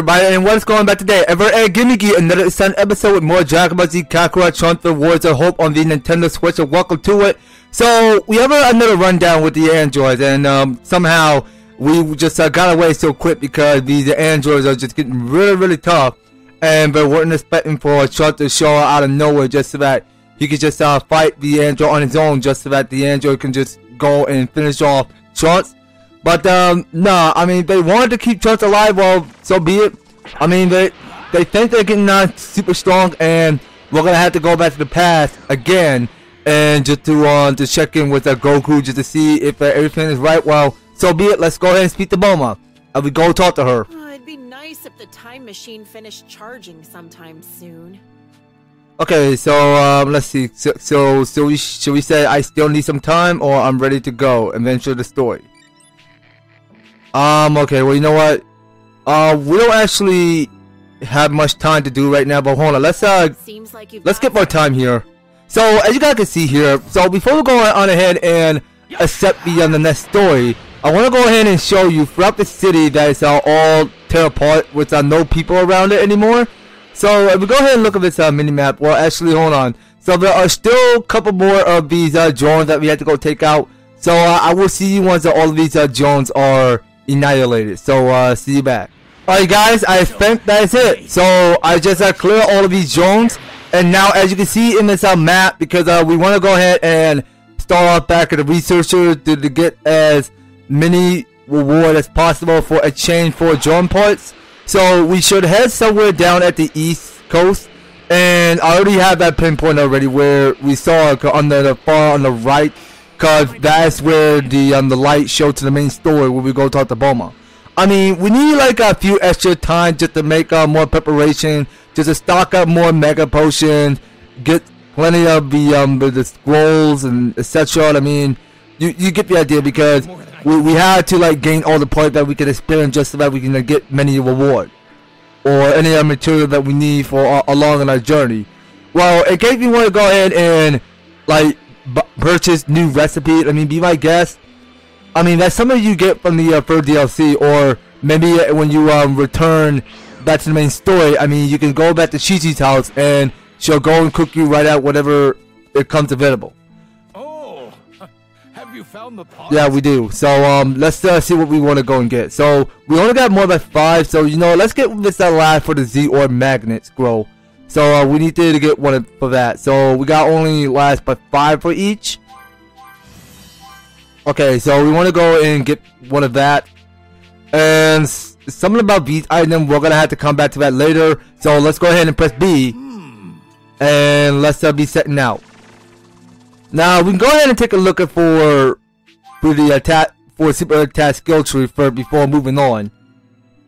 Everybody and what's going back today? Ever Ed Gimmicky, another exciting episode with more Dragon Ball Z Kakarot Triumphant Wars of Hope on the Nintendo Switch and welcome to it. So, we have another rundown with the androids and um, somehow we just uh, got away so quick because these androids are just getting really really tough and we weren't expecting for Trunks to show out of nowhere just so that he could just uh, fight the android on his own just so that the android can just go and finish off Trunks. But um, nah, I mean they wanted to keep Trunks alive. Well, so be it. I mean they they think they're getting uh, super strong, and we're gonna have to go back to the past again and just to uh, to check in with uh, Goku just to see if uh, everything is right. Well, so be it. Let's go ahead and speak to Bulma, And we go talk to her. Oh, it'd be nice if the time machine finished charging sometime soon. Okay, so um, let's see. So, so, so we should we say I still need some time, or I'm ready to go and venture the story. Um, okay, well, you know what? Uh, we don't actually have much time to do right now, but hold on, let's, uh, Seems like you've let's get more time here. So, as you guys can see here, so before we go on ahead and accept the, um, the next story, I want to go ahead and show you throughout the city that it's uh, all tear apart with uh, no people around it anymore. So, if we go ahead and look at this uh, mini-map, well, actually, hold on. So, there are still a couple more of these uh, drones that we have to go take out. So, uh, I will see you once all of these uh, drones are annihilated. So, uh, see you back. Alright guys, I think that's it. So, I just uh, clear all of these drones. And now, as you can see in this uh, map, because uh, we want to go ahead and start off back at the researcher to, to get as many reward as possible for exchange for drone parts. So, we should head somewhere down at the east coast. And I already have that pinpoint already where we saw on the, the far on the right Cause that's where the um, the light show to the main story where we go talk to Bulma. I mean, we need like a few extra time just to make uh, more preparation, just to stock up more mega potions, get plenty of the um the, scrolls and etc. I mean, you you get the idea because we, we had to like gain all the points that we could experience just so that we can uh, get many reward or any other material that we need for uh, along on our journey. Well, in case you want to go ahead and like purchase new recipe. I mean, be my guest. I mean, that's something you get from the uh, third DLC, or maybe uh, when you um, return back to the main story. I mean, you can go back to Chi Chi's house, and she'll go and cook you right out whatever it comes available. Oh, have you found the pot? Yeah, we do. So um, let's uh, see what we want to go and get. So we only got more than five. So you know, let's get this uh, last for the Z orb magnet scroll. So uh, we need to get one for that. So we got only last but five for each. Okay, so we want to go and get one of that. And something about these items, we're gonna have to come back to that later. So let's go ahead and press B, and let's uh, be setting out. Now we can go ahead and take a look at for for the attack for super attack skill tree for before moving on.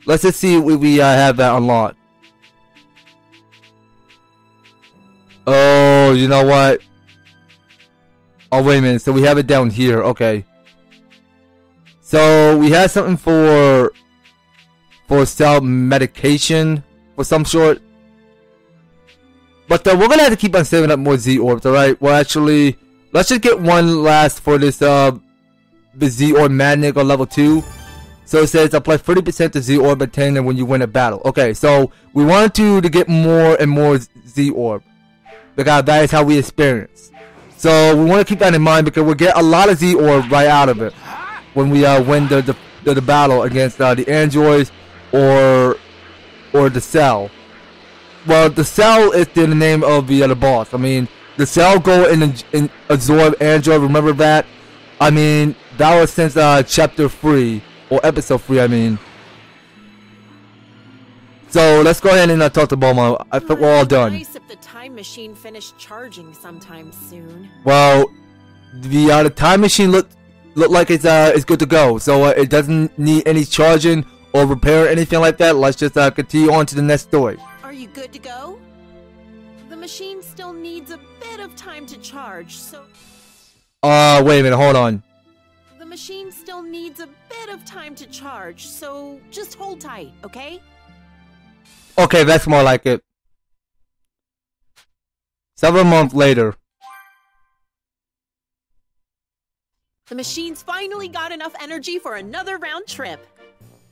Let's just see if we uh, have that unlocked. Oh, you know what? Oh, wait a minute. So we have it down here. Okay. So we have something for for self medication for some sort. But uh, we're gonna have to keep on saving up more Z orbs. All right. Well, actually, let's just get one last for this uh the Z orb magnet on level two. So it says apply 30% to Z orb attained when you win a battle. Okay, so we wanted to to get more and more Z orb because that is how we experience. So we want to keep that in mind because we'll get a lot of Z orb right out of it when we uh, win the the, the, battle against uh, the androids or or the cell. Well, the cell is the name of the other boss. I mean, the cell go and, and absorb android. Remember that? I mean, that was since uh, chapter three or episode three. I mean. So let's go ahead and uh, talk to Bulma. I think we're all done. Nice if the time machine finished charging sometime soon. Well, the uh, the time machine look look like it's uh it's good to go. So uh, it doesn't need any charging or repair or anything like that. Let's just uh, continue on to the next story. Are you good to go? The machine still needs a bit of time to charge, so Uh, wait a minute, hold on. the machine still needs a bit of time to charge, so just hold tight, okay? Okay, that's more like it. Several months later. The machine's finally got enough energy for another round trip.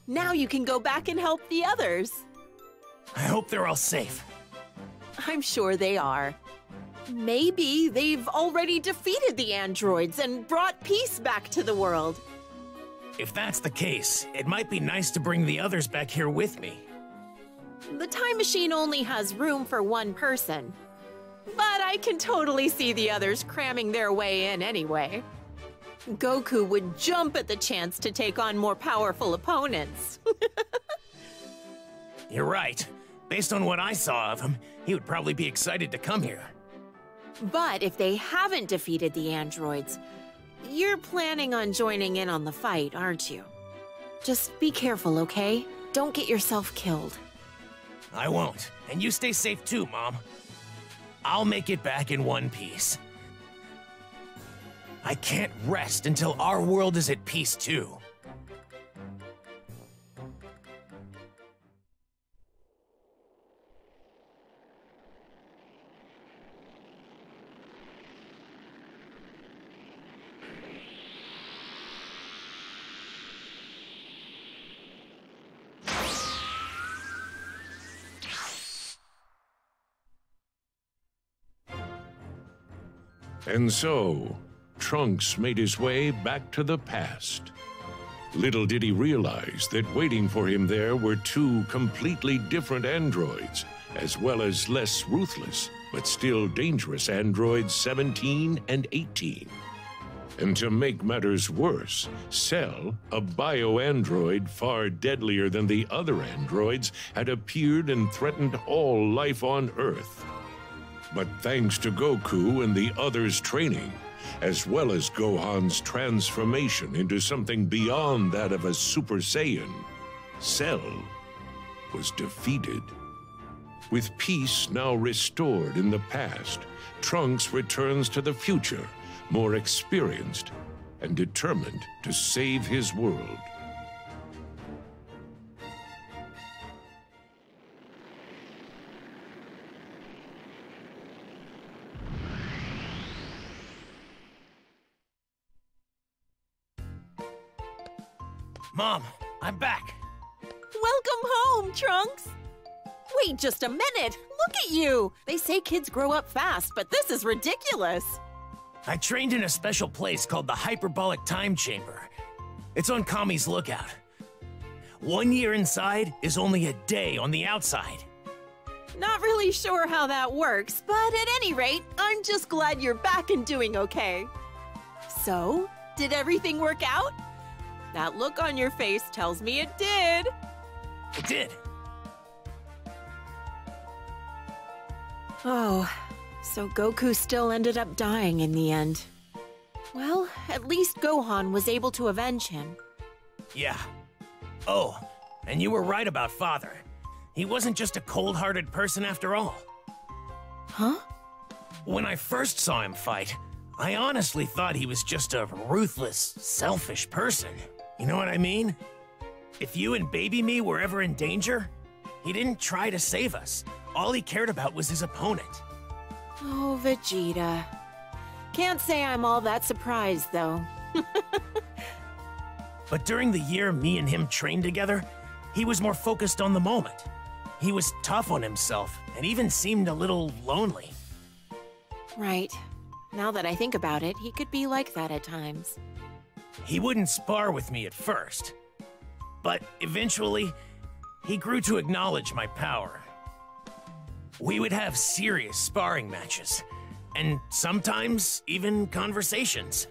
Now you can go back and help the others. I hope they're all safe. I'm sure they are. Maybe they've already defeated the androids and brought peace back to the world. If that's the case, it might be nice to bring the others back here with me. The time machine only has room for one person. But I can totally see the others cramming their way in anyway. Goku would jump at the chance to take on more powerful opponents. You're right. Based on what I saw of him, he would probably be excited to come here. but if they haven't defeated the androids, you're planning on joining in on the fight, aren't you? Just be careful, okay? Don't get yourself killed. I won't. And you stay safe too, Mom. I'll make it back in one piece. I can't rest until our world is at peace too. And so, Trunks made his way back to the past. Little did he realize that waiting for him there were two completely different androids, as well as less ruthless, but still dangerous androids 17 and 18. And to make matters worse, Cell, a bio-android far deadlier than the other androids, had appeared and threatened all life on Earth. But thanks to Goku and the others' training, as well as Gohan's transformation into something beyond that of a Super Saiyan, Cell was defeated. With peace now restored in the past, Trunks returns to the future, more experienced and determined to save his world. Mom, I'm back. Welcome home, Trunks! Wait just a minute! Look at you! They say kids grow up fast, but this is ridiculous. I trained in a special place called the Hyperbolic Time Chamber. It's on Kami's Lookout. One year inside is only a day on the outside. Not really sure how that works, but at any rate, I'm just glad you're back and doing okay. So, did everything work out? That look on your face tells me it did. It did. Oh, so Goku still ended up dying in the end. Well, at least Gohan was able to avenge him. Yeah. Oh, and you were right about Father. He wasn't just a cold hearted person after all. Huh? When I first saw him fight, I honestly thought he was just a ruthless, selfish person. You know what I mean? If you and baby me were ever in danger, he didn't try to save us. All he cared about was his opponent. Oh, Vegeta. Can't say I'm all that surprised, though. But during the year me and him trained together, he was more focused on the moment. He was tough on himself and even seemed a little lonely. Right. Now that I think about it, he could be like that at times. He wouldn't spar with me at first, but eventually, he grew to acknowledge my power. We would have serious sparring matches, and sometimes even conversations.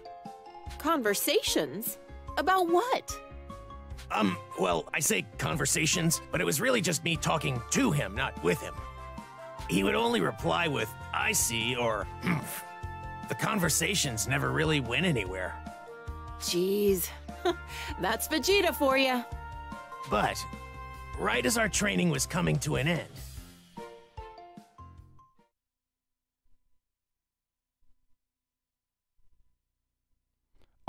Conversations? About what? Um, well, I say conversations, but it was really just me talking to him, not with him. He would only reply with, I see, or, "Humph." The conversations never really went anywhere. Jeez. That's Vegeta for you. But, right as our training was coming to an end,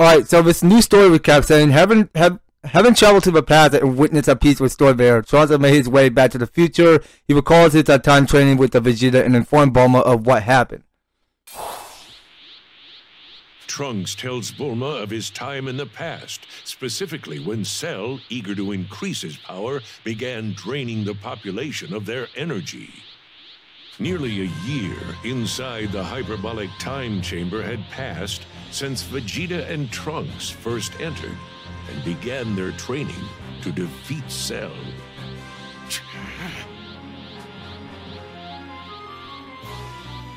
Alright, so this new story recap saying having have having traveled to the past and witnessed a peaceful story there, Trunks made his way back to the future. He recalls his time training with the Vegeta and informed Bulma of what happened. Trunks tells Bulma of his time in the past, specifically when Cell, eager to increase his power, began draining the population of their energy. Nearly a year inside the hyperbolic time chamber had passed since Vegeta and Trunks first entered and began their training to defeat Cell.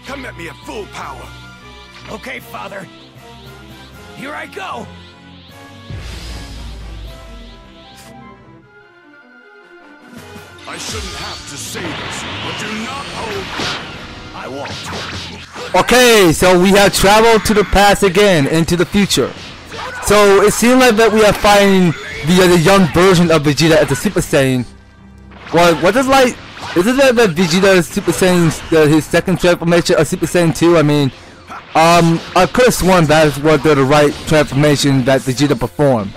Come at me at full power. Okay, Father. Here I go! I shouldn't have to say this, but do not hold I won't. Okay, so we have traveled to the past again, into the future. So it seems like that we are fighting the, uh, the young version of Vegeta as a Super Saiyan. Well, what is like? Is it that, that Vegeta is Super Saiyan, uh, his second transformation, a Super Saiyan 2? I mean, um, I could have sworn that was the, right transformation that Vegeta performed.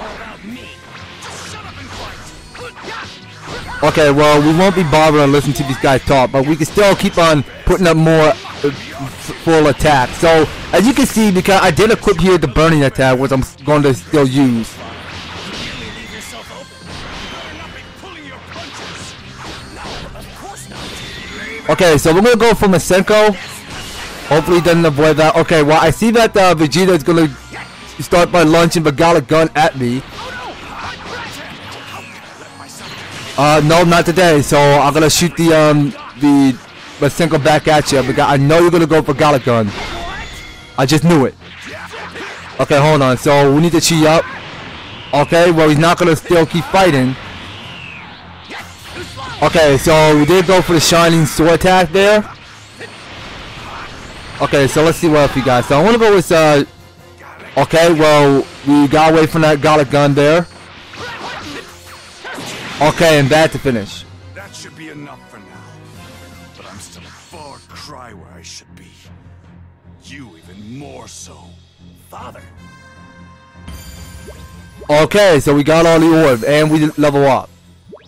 Okay, well, we won't be bothering to listen to these guys talk, but we can still keep on putting up more uh, full attack. So, as you can see, because I did equip here the burning attack, which I'm going to still use. Okay, so we're going to go for Masenko. Hopefully he doesn't avoid that. Okay, well, I see that uh, Vegeta is going to start by launching the Galick Gun at me. Uh, no, not today. So I'm gonna shoot the um the Masenko back at you because I know you're gonna go for Galick Gun. I just knew it. Okay, hold on. So we need to chi up. Okay, well he's not gonna still keep fighting. Okay, so we did go for the shining sword attack there. Okay, so let's see what else we got. So I want to go with uh. Okay, well we got away from that Galick Gun there. Okay, and that to finish. That should be enough for now. But I'm still a far cry where I should be. You even more so. Father. Okay, so we got all the orbs and we level up.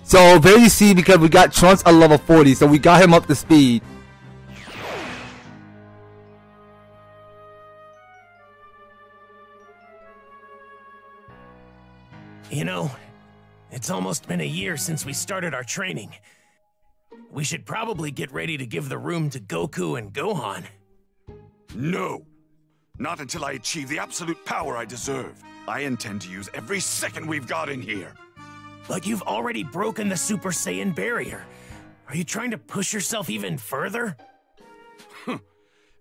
So there you see because we got Trunks at level 40, so we got him up to speed. You know, it's almost been a year since we started our training. We should probably get ready to give the room to Goku and Gohan. No. Not until I achieve the absolute power I deserve. I intend to use every second we've got in here. But you've already broken the Super Saiyan barrier. Are you trying to push yourself even further?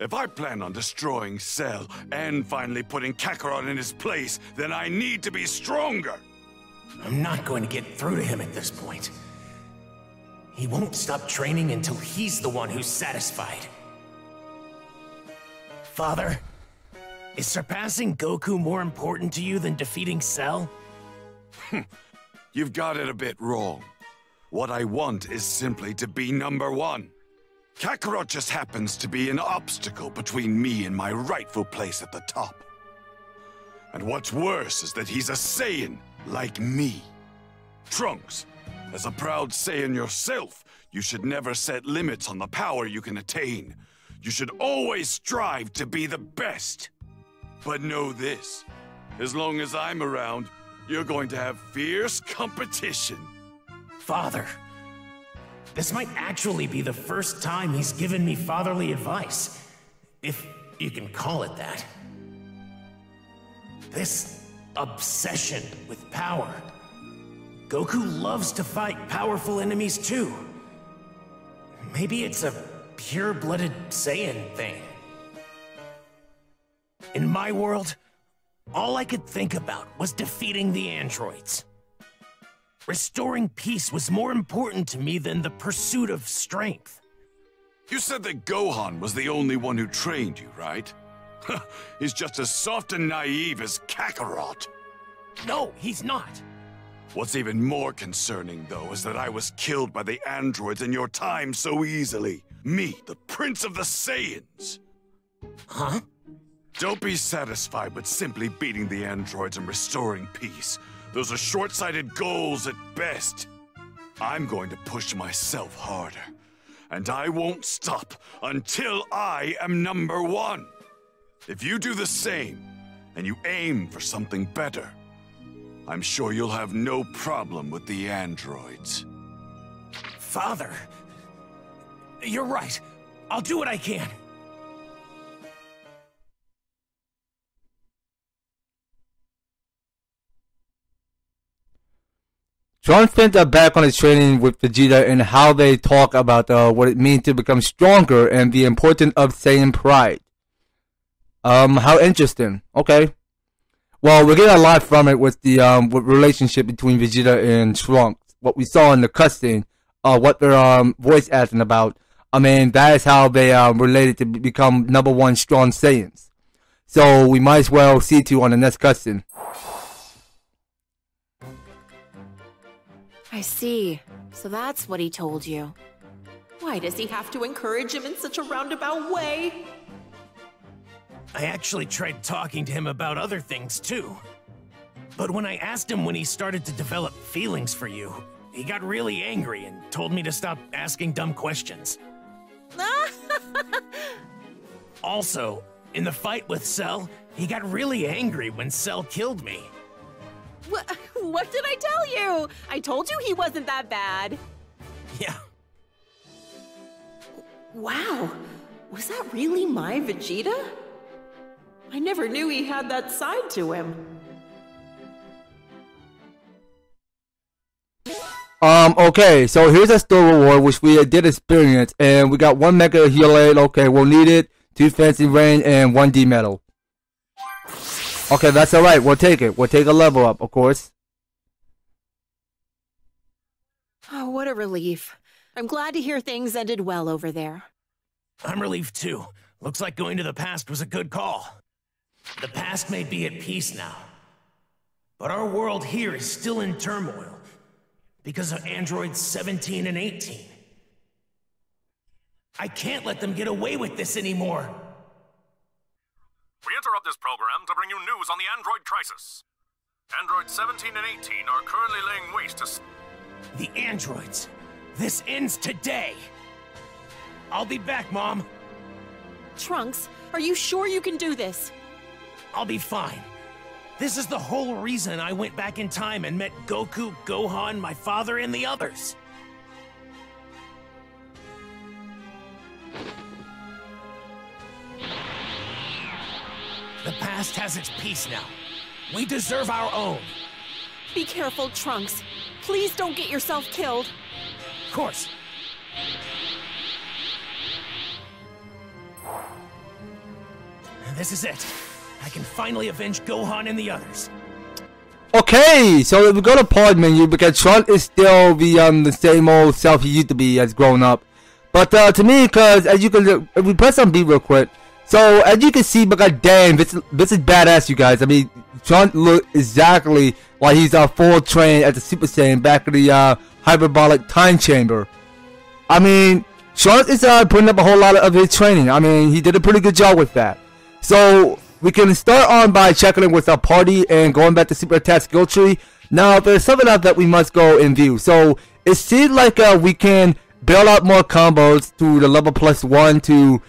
If I plan on destroying Cell and finally putting Kakarot in his place, then I need to be stronger. I'm not going to get through to him at this point. He won't stop training until he's the one who's satisfied. Father, is surpassing Goku more important to you than defeating Cell? You've got it a bit wrong. What I want is simply to be number one. Kakarot just happens to be an obstacle between me and my rightful place at the top. And what's worse is that he's a Saiyan, like me. Trunks, as a proud Saiyan yourself, you should never set limits on the power you can attain. You should always strive to be the best. But know this, as long as I'm around, you're going to have fierce competition. Father, this might actually be the first time he's given me fatherly advice. If you can call it that. This obsession with power. Goku loves to fight powerful enemies too. Maybe it's a pure-blooded Saiyan thing. In my world, all I could think about was defeating the androids. Restoring peace was more important to me than the pursuit of strength. You said that Gohan was the only one who trained you, right? He's just as soft and naive as Kakarot. No, he's not. What's even more concerning, though, is that I was killed by the androids in your time so easily. Me, the Prince of the Saiyans. Huh? Don't be satisfied with simply beating the androids and restoring peace. Those are short-sighted goals at best. I'm going to push myself harder. And I won't stop until I am number one. If you do the same, and you aim for something better, I'm sure you'll have no problem with the androids. Father, you're right. I'll do what I can. John Finn are back on his training with Vegeta and how they talk about uh, what it means to become stronger and the importance of Saiyan pride. Um, how interesting. Okay. Well, we're getting a lot from it with the um with relationship between Vegeta and Trunks. What we saw in the cutscene, uh, what they're um voice acting about. I mean, that is how they are um, related to become number one strong Saiyans. So we might as well see to on the next cutscene. I see. So that's what he told you. Why does he have to encourage him in such a roundabout way? I actually tried talking to him about other things too. But when I asked him when he started to develop feelings for you, he got really angry and told me to stop asking dumb questions. also, in the fight with Cell, he got really angry when Cell killed me. What, what did I tell you? I told you he wasn't that bad. Yeah, Wow, was that really my Vegeta? I never knew he had that side to him. Um, okay, so here's a store reward which we did experience, and we got one Mega Heal Aid, okay, we'll need it, two Fancy Rain, and one D metal. Okay, that's alright, we'll take it. We'll take a level up, of course. Oh, what a relief. I'm glad to hear things ended well over there. I'm relieved too. Looks like going to the past was a good call. The past may be at peace now, but our world here is still in turmoil because of androids 17 and 18. I can't let them get away with this anymore. We interrupt this program to bring you news on the android crisis. Androids 17 and 18 are currently laying waste to. The androids. This ends today. I'll be back, Mom. Trunks, are you sure you can do this? I'll be fine. This is the whole reason I went back in time and met Goku, Gohan, my father, and the others. The past has its peace now. We deserve our own. Be careful, Trunks. Please don't get yourself killed. Of course. This is it. I can finally avenge Gohan and the others. Okay, so if we go to pod menu, because Trunks is still the um the same old self he used to be as grown up. But uh, to me, because as you can, if we press on B real quick, so as you can see, but god damn, this this is badass, you guys. I mean, Trunks look exactly like he's uh, full trained at the Super Saiyan back in the uh, hyperbolic time chamber. I mean, Trunks is uh, putting up a whole lot of his training. I mean, he did a pretty good job with that. So we can start on by checking in with our party and going back to Super Attack skill tree. Now there's something else that we must go and view. So it seems like uh, we can build out more combos to the level plus one to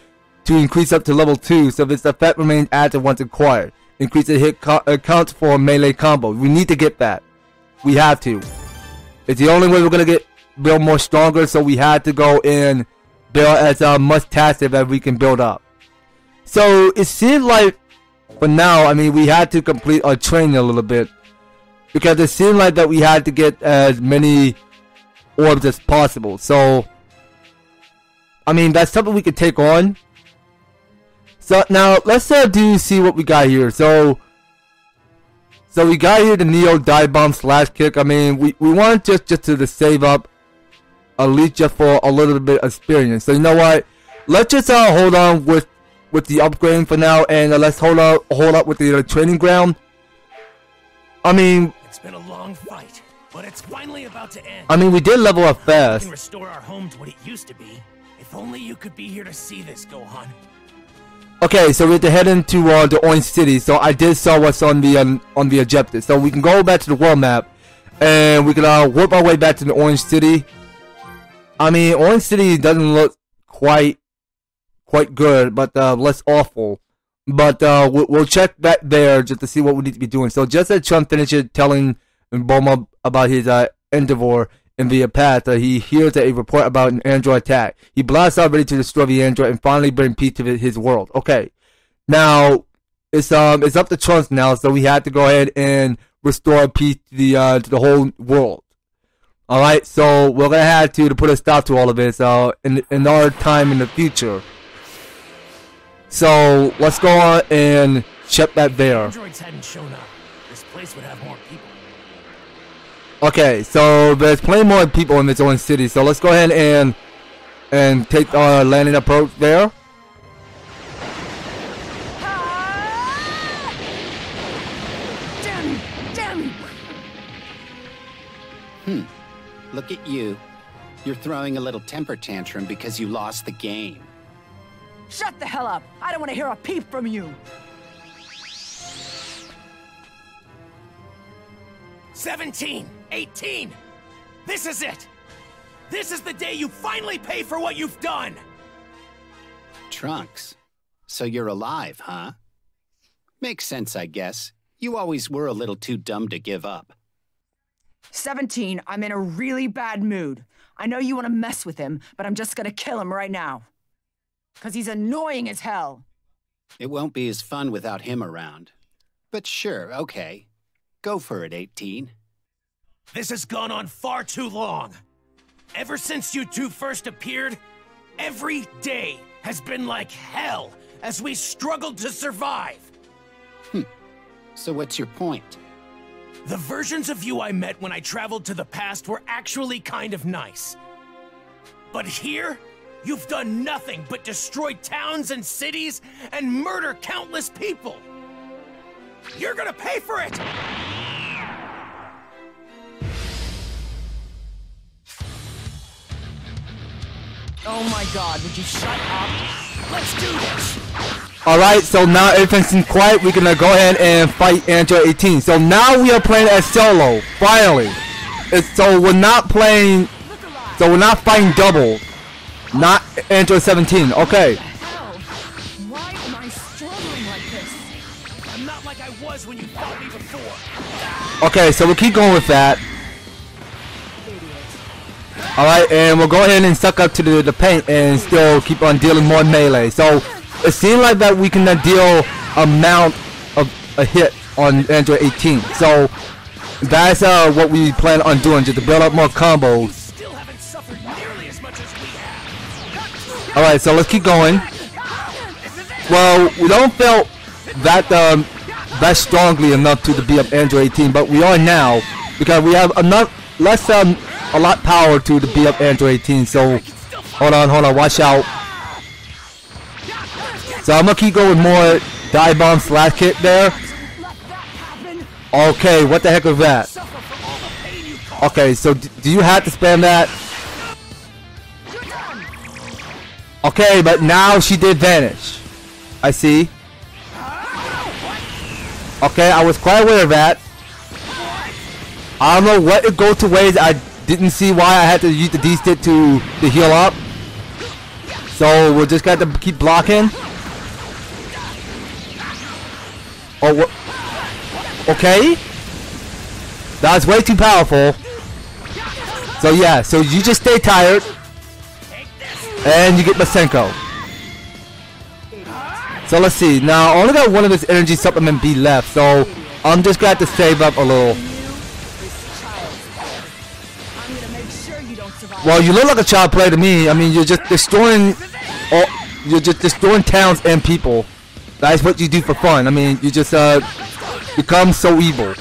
to increase up to level two. So this effect remains active once acquired. Increase the hit co- uh, count for melee combo. We need to get that. We have to. It's the only way we're gonna get build more stronger. So we had to go and build as uh, much passive as we can build up. So it seems like for now, I mean, we had to complete our training a little bit because it seemed like that we had to get as many orbs as possible. So, I mean, that's something we could take on. So now let's uh, do see what we got here. So, so we got here the Neo dive bomb slash kick. I mean, we we want just just to, save up least for a little bit of experience. So you know what? Let's just uh, hold on with with the upgrading for now, and uh, let's hold up hold up with the uh, training ground. I mean, It's been a long fight, but it's finally about to end. I mean, we did level up we fast. can restore our home to what it used to be. If only you could be here to see this, Gohan. Okay, so we have to head into uh, the Orange City. So I did saw what's on the um, on the objective. So we can go back to the world map, and we can uh, work our way back to the Orange City. I mean, Orange City doesn't look quite quite good, but uh, less awful. But uh, we'll, check back there just to see what we need to be doing. So just as Trunks finishes telling Bulma about his uh, endeavor in the path, uh, he hears a report about an android attack. He blasts out ready to destroy the android and finally bring peace to his world. Okay, now it's um it's up to Trunks now, so we have to go ahead and restore peace to the uh, to the whole world. All right, so we're gonna have to to put a stop to all of this uh in in our time in the future. So let's go on and check that there. Androids hadn't shown up. This place would have more people. Okay, so there's plenty more people in this own city, so let's go ahead and and take our landing approach there. Damn you! Damn you! Hmm. Look at you. You're throwing a little temper tantrum because you lost the game. Shut the hell up! I don't want to hear a peep from you! Seventeen! Eighteen! This is it! This is the day you finally pay for what you've done! Trunks. So you're alive, huh? Makes sense, I guess. You always were a little too dumb to give up. 17, I'm in a really bad mood. I know you want to mess with him, but I'm just gonna kill him right now. Cause he's annoying as hell. It won't be as fun without him around. But sure, okay. Go for it, 18. This has gone on far too long. Ever since you two first appeared, every day has been like hell as we struggled to survive. Hmm. So what's your point? The versions of you I met when I traveled to the past were actually kind of nice. But here, you've done nothing but destroy towns and cities and murder countless people. You're gonna pay for it! Oh my god, would you shut up? Let's do this! Alright, so now everything's quiet. We're gonna go ahead and fight Android 18. So now we are playing as solo, finally. It's, so we're not playing, so we're not fighting double. Not Android 17, okay. Why am I struggling like this? I'm not like I was when you fought me before. Okay, so we'll keep going with that. Alright, and we'll go ahead and suck up to the, the paint and still keep on dealing more melee. So it seems like that we can uh, deal amount of a hit on Android 18. So that's uh, what we plan on doing, just to build up more combos. Alright, so let's keep going. Well, we don't feel that um, that strongly enough to, beat up Android 18, but we are now because we have enough less um a lot power to, beat up Android 18. So hold on, hold on, watch out. So I'm gonna keep going with more dive bomb slash kick there. Okay, what the heck was that? Okay, so do you have to spam that? Okay, but now she did vanish. I see. Okay, I was quite aware of that. I don't know what it go to ways. I didn't see why I had to use the D stick to to heal up. So we'll just got to keep blocking. Oh, wha- okay. That's way too powerful. So yeah, so you just stay tired, and you get Masenko. So let's see. Now I only got one of this energy supplement B left, so I'm just gonna have to save up a little. Well, you look like a child play to me. I mean, you're just destroying, all, you're just destroying towns and people. That's what you do for fun. I mean, you just uh become so evil.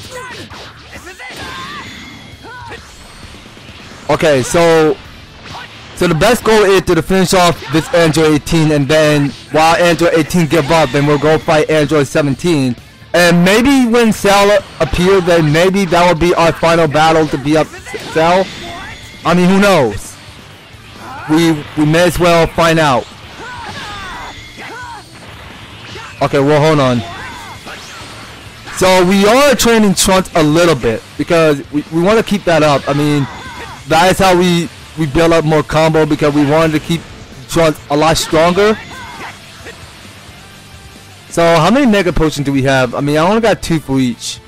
Okay, so so the best goal is to finish off this Android 18, and then while Android 18 give up, then we'll go fight Android 17. And maybe when Cell appears, then maybe that will be our final battle to be up Cell. I mean, who knows? We we may as well find out. Okay, well, hold on. So we are training Trunks a little bit because we, we want to keep that up. I mean, that is how we we build up more combo because we wanted to keep Trunks a lot stronger. So how many Mega Potions do we have? I mean, I only got two for each.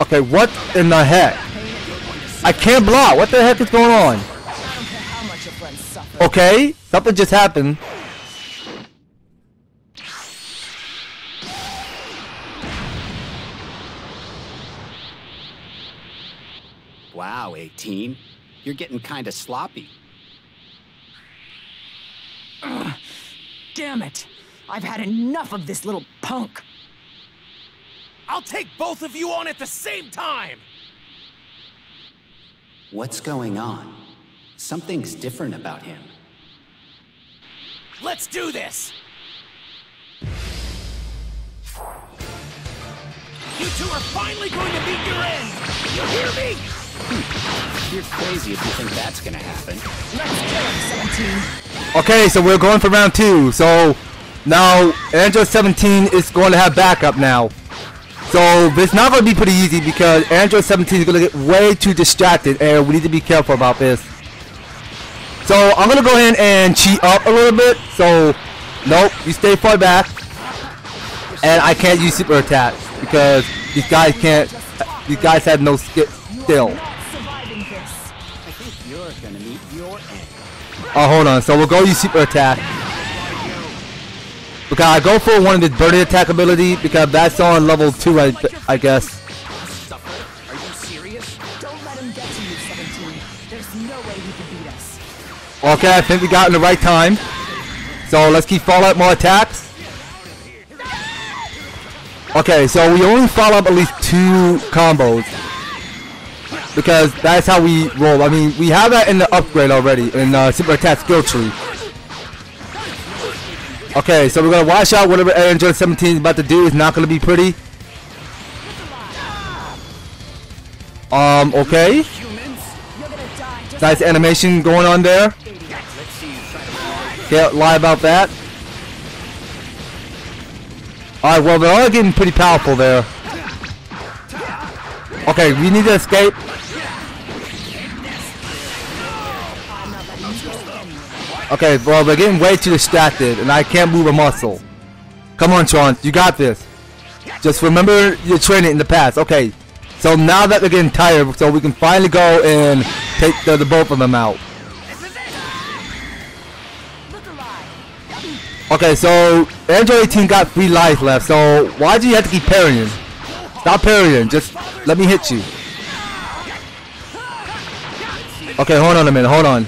Okay, what in the heck? I can't block. What the heck is going on? How much your friends suffer. Okay, something just happened. 18. You're getting kinda sloppy. Damn it! I've had enough of this little punk. I'll take both of you on at the same time! What's going on? Something's different about him. Let's do this! You two are finally going to meet your end! You hear me? You're crazy if you think that's gonna happen. Let's kill him, 17. Okay, so we're going for round two. So now Android 17 is going to have backup now. So it's not going to be pretty easy because Android 17 is going to get way too distracted and we need to be careful about this. So I'm going to go ahead and cheat up a little bit. So nope, you stay far back. And I can't use super attack because these guys can't, these guys have no skill. Still. Oh, hold on. So we'll go use super attack. Because I go for one of the birdie attack ability because that's on level two, I, I guess. Are you serious? Don't let him get to you, 17. There's no way he can beat us. Okay, I think we got in the right time. So let's keep follow up more attacks. Okay, so we only follow up at least two combos. Because that's how we roll. I mean, we have that in the upgrade already, in uh, Super Attack Skill Tree. Okay, so we're gonna watch out whatever Android 17 is about to do is not gonna be pretty. Um, okay. Nice animation going on there. Can't lie about that. Alright, well, they're all getting pretty powerful there. Okay, we need to escape. Okay, well, they're getting way too distracted, and I can't move a muscle. Come on, Tron, you got this. Just remember your training in the past. Okay, so now that they're getting tired, so we can finally go and take the, the both of them out. Okay, so Android 18 got three life left, so why do you have to keep parrying? Stop parrying, just let me hit you. Okay, hold on a minute, hold on.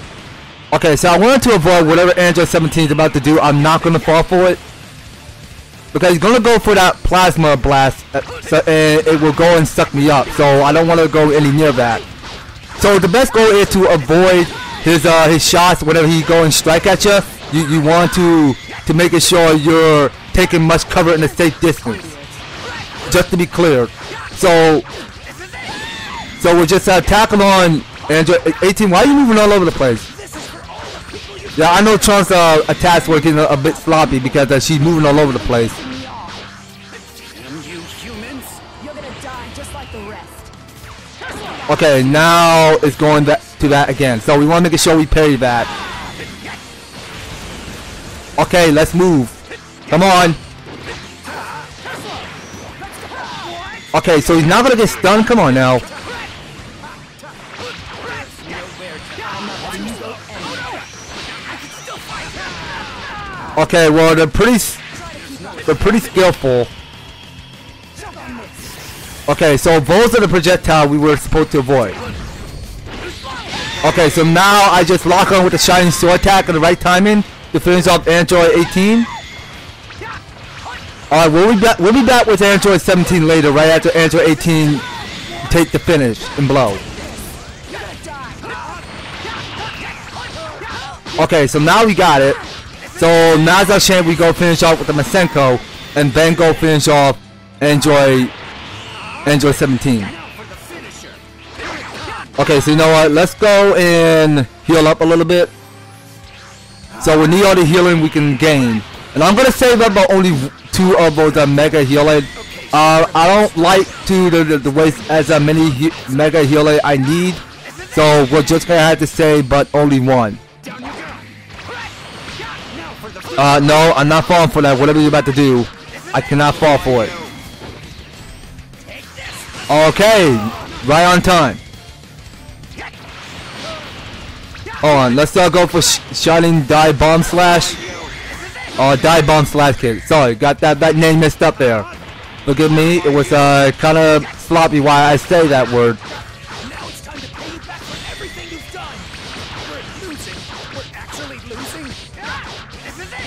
Okay, so I wanted to avoid whatever Android 17 is about to do. I'm not going to fall for it. Because he's going to go for that plasma blast, uh, so, and it will go and suck me up. So I don't want to go any near that. So the best goal is to avoid his uh, his shots whenever he go and strike at you. You you want to to make it sure you're taking much cover in a safe distance. Just to be clear. So so we're just uh, tackling on Android 18. Why are you moving all over the place? Yeah, I know Trunks' uh, attacks were getting a, a bit sloppy because uh, she's moving all over the place. Okay, now it's going that, to that again. So we want to make sure we parry that. Okay, let's move. Come on. Okay, so he's not gonna get stunned. Come on now. Okay, well they're pretty, they're pretty skillful. Okay, so those are the projectile we were supposed to avoid. Okay, so now I just lock on with the shining sword attack at the right timing to finish off Android 18. Alright, we'll be back we'll be back with Android 17 later, right after Android 18 take the finish and blow. Okay, so now we got it. So chance we go finish off with the Masenko and then go finish off Android Android 17. Okay, so you know what? Let's go and heal up a little bit. So we need all the healing we can gain. And I'm gonna save up only two of those uh, mega healing. Uh, I don't like to the, the, the waste as uh, many he mega healing I need. So we're just gonna have to save but only one. Uh, no, I'm not falling for that. Whatever you're about to do, I cannot fall for it. Okay, right on time. Hold on, let's uh, go for sh Shining Die Bomb Slash. Oh, Die Bomb Slash Kick. Sorry, got that, that name messed up there. Look at me, it was uh, kind of sloppy why I say that word.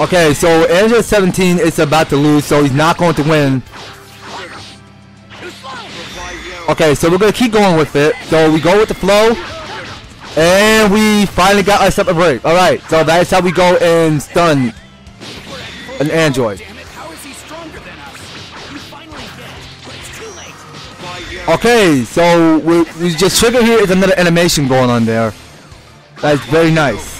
Okay, so Android 17 is about to lose, so he's not going to win. Okay, so we're gonna keep going with it. So we go with the flow, and we finally got ourselves a break. All right, so that's how we go and stun an android. Okay, so we, we just trigger here is another animation going on there. That's very nice.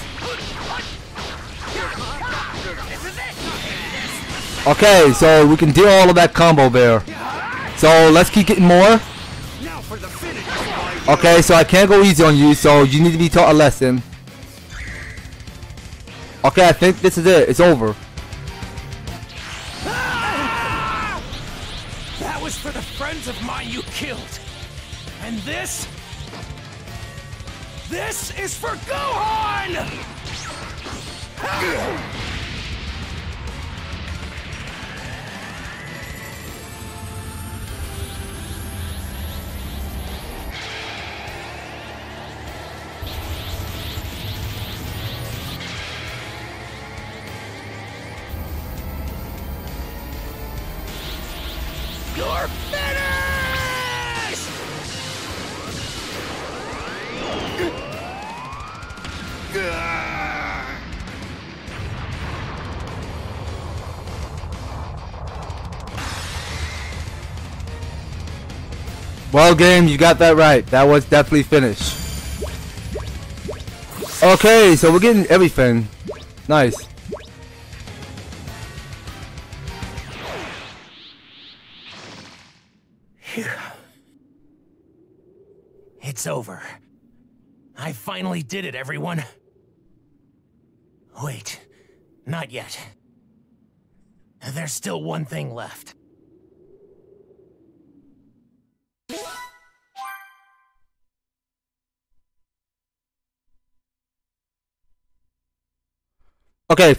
Okay, so we can do all of that combo there. So let's keep getting more. Okay, so I can't go easy on you, so you need to be taught a lesson. Okay, I think this is it. It's over. That was for the friends of mine you killed. And this? This is for Gohan! Well, game, you got that right. That was definitely finished. Okay, so we're getting everything. Nice. It's over. I finally did it, everyone. Wait, not yet. There's still one thing left. Okay,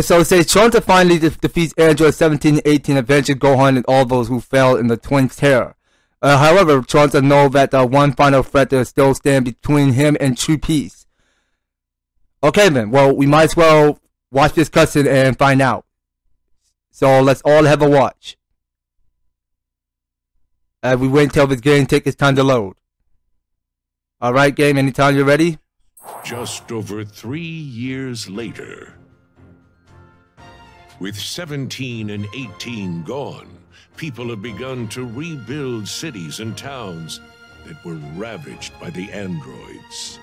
so it says Trunks finally de- defeats Android 17 and 18, avenging Gohan and all those who fell in the Twin Terror. Uh, however, Trunks know that the one final threat that still stand between him and true peace. Okay then, well, we might as well watch this cutscene and find out. So let's all have a watch. As we wait until this game takes its time to load. Alright game, anytime you're ready? Just over three years later, with 17 and 18 gone, people have begun to rebuild cities and towns that were ravaged by the androids.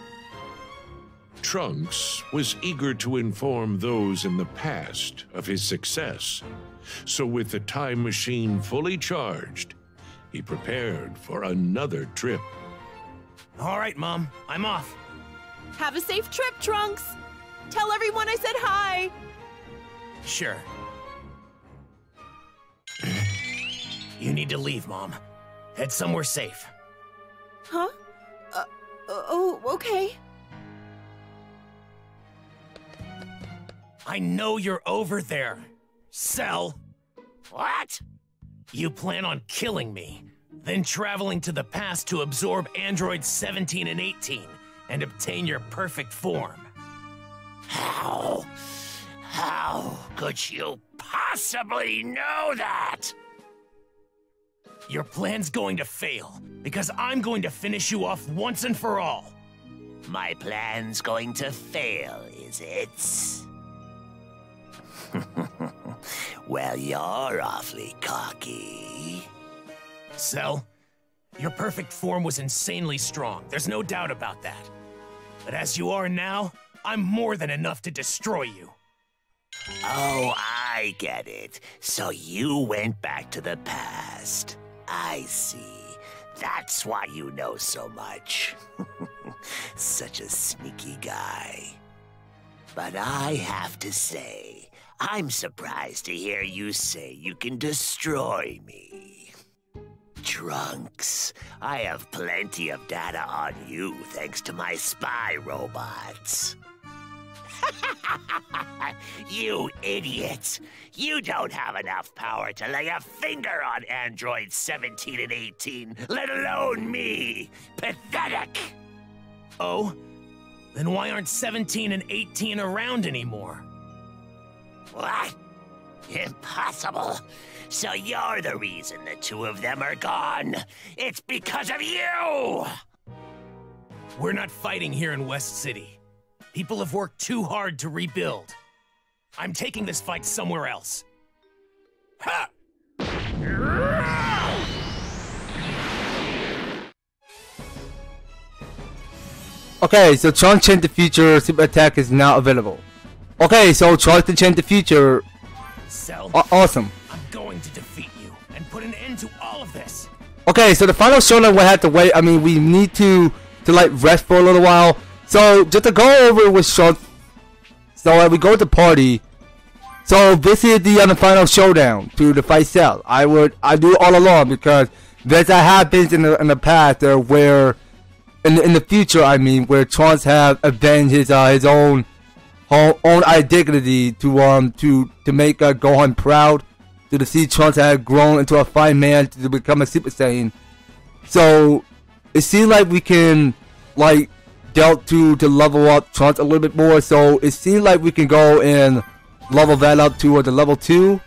Trunks was eager to inform those in the past of his success, so with the time machine fully charged, he prepared for another trip. All right, Mom, I'm off. Have a safe trip, Trunks. Tell everyone I said hi. Sure. You need to leave, Mom. Head somewhere safe. Huh? Uh, oh, okay. I know you're over there. Cell. What? You plan on killing me, then traveling to the past to absorb androids 17 and 18 and obtain your perfect form. How? How could you possibly know that? Your plan's going to fail because I'm going to finish you off once and for all. My plan's going to fail, is it? well, you're awfully cocky. Cell, your perfect form was insanely strong. There's no doubt about that. But as you are now, I'm more than enough to destroy you. Oh, I get it. So you went back to the past. I see. That's why you know so much. Such a sneaky guy. But I have to say, I'm surprised to hear you say you can destroy me. Trunks, I have plenty of data on you thanks to my spy robots. you idiots! You don't have enough power to lay a finger on Android 17 and 18, let alone me! Pathetic! Oh? Then why aren't 17 and 18 around anymore? What? Impossible. So you're the reason the two of them are gone. It's because of you! We're not fighting here in West City. People have worked too hard to rebuild. I'm taking this fight somewhere else. Ha! Okay, so Trunks Change the Future Super Attack is now available. Okay, so Trunks to Change the Future. Cell, awesome. I'm going to defeat you and put an end to all of this. Okay, so the final showdown we have to wait. I mean, we need to to like rest for a little while. So just to go over with Trunks. So uh, we go to party. So this is the uh, the final showdown to the fight Cell. I would I do all along because that happens in the in the past uh, where in the, in the future I mean where Trunks have avenged his uh, his own own own identity to um to to make uh, Gohan proud to see Trunks had grown into a fine man to become a Super Saiyan. So it seems like we can like dealt to to level up Trunks a little bit more. So it seems like we can go and level that up to uh, the level two.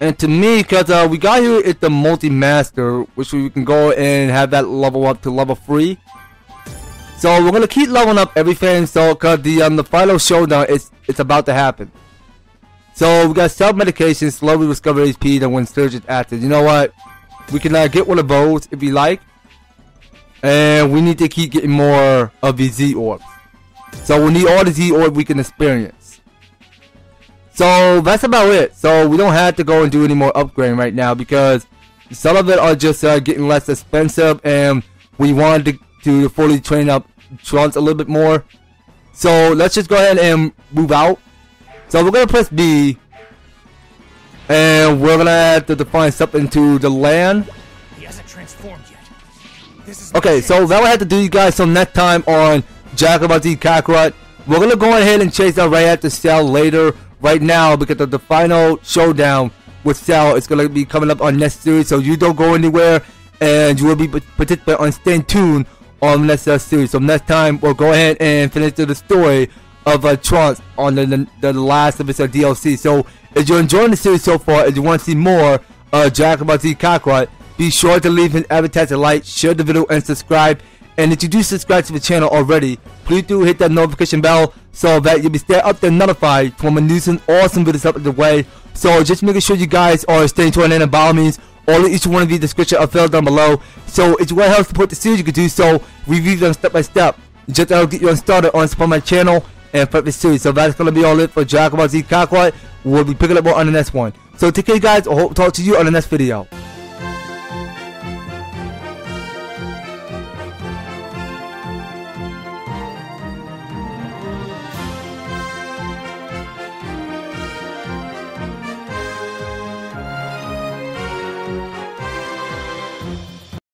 And to me, cause uh, we got here at the multi-master, which we can go and have that level up to level three. So we're gonna keep leveling up everything. So cause the um the final showdown is it's about to happen. So we got self-medication, slowly discover HP, then when surgeons active. You know what? We can uh, get one of those if you like. And we need to keep getting more of the Z orbs. So we need all the Z orbs we can experience. So that's about it. So we don't have to go and do any more upgrading right now because some of it are just uh, getting less expensive and we wanted to, to fully train up Trunks a little bit more. So let's just go ahead and move out. So we're gonna press B, and we're gonna have to define something to the land. He hasn't transformed yet. This is Okay, so that will have to do, you guys. So next time on Dragon Ball Z Kakarot, we're gonna go ahead and chase out right at the Cell later. Right now, because of the final showdown with Cell is gonna be coming up on next series. So you don't go anywhere, and you will be participant on staying tuned on next uh, series. So next time, we'll go ahead and finish the story of uh, Trunks on the, the, the last of uh, DLC. So if you're enjoying the series so far, if you want to see more uh, Dragon Ball Z Kakarot, be sure to leave an advertising like, share the video, and subscribe. And if you do subscribe to the channel already, please do hit that notification bell so that you'll be stay up there notified when my new and awesome videos up the way. So just making sure you guys are staying tuned in and by all means, all each one of these description are filled down below. So if you want to help support the series, you can do so. Review them step by step. Just that'll get you started on support my channel and for the series. So that's gonna be all it for Dragon Ball Z Kakarot. We'll be picking up more on the next one. So take care guys, I hope to talk to you on the next video.